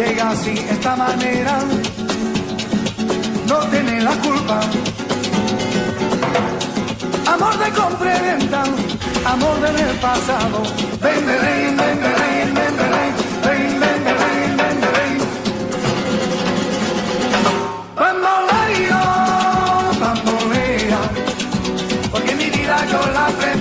llega así esta manera, no tiene la culpa. Amor de compra amor del de pasado. Ven, ven, ven, ven, ven, ven, ven, ven, Bambolea, porque mi vida yo la aprendí.